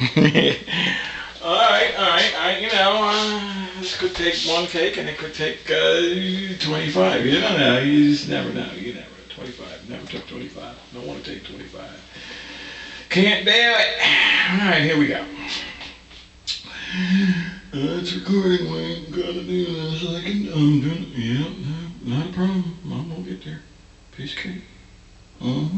all right, all right, all right. You know, uh, this could take one cake and it could take uh, 25. You don't know. You just never know. You never. 25. Never took 25. Don't want to take 25. Can't do it. All right, here we go. It's recording. We ain't gotta do this. I can. I'm doing. Yeah, no, not a problem. I'm gonna get there. Piece of cake. Uh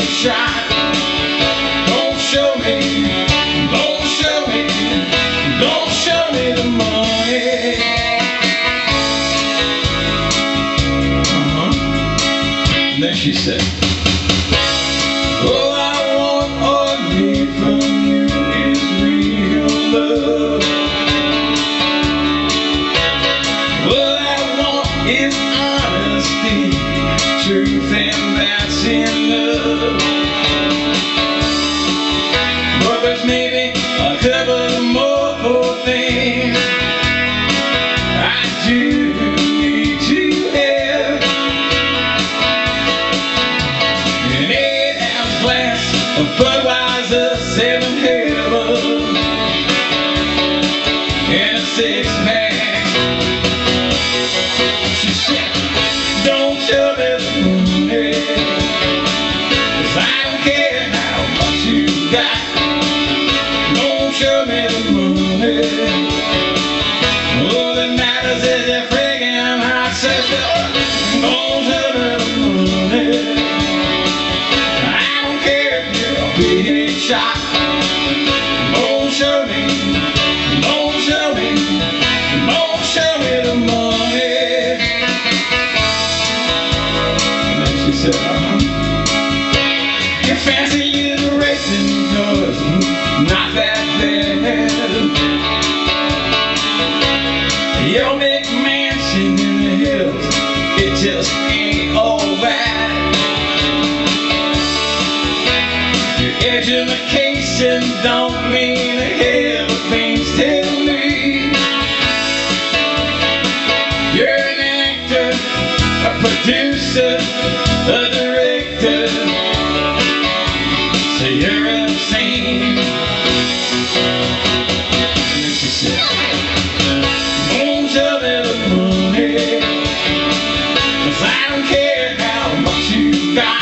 shot. Don't show me. Don't show me. Don't show me the money. Uh-huh. And then she said, All I want from you is real love. I want is honesty, truth, and that's enough. Of Budweiser, seven and six pack. She said, Don't me the I don't care how much you got. Don't me shot. Don't show me the money. And then she said, uh-huh. You fancy racing not that. Your big mansion in the hills, it just ain't all that. Education don't mean a hell of things to me. You're an actor, a producer, a director. So you're. And the money. 'Cause I don't care how much you got.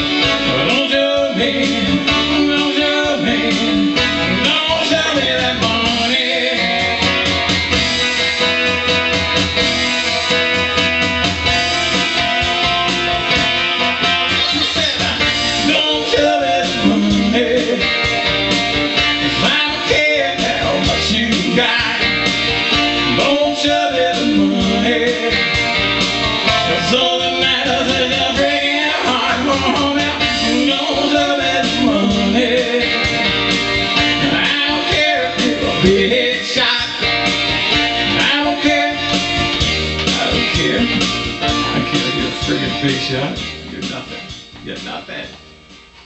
friggin' big shot. You're nothing. You're nothing.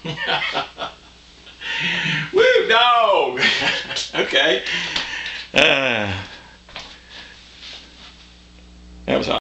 Woo, dog. okay. Uh, that was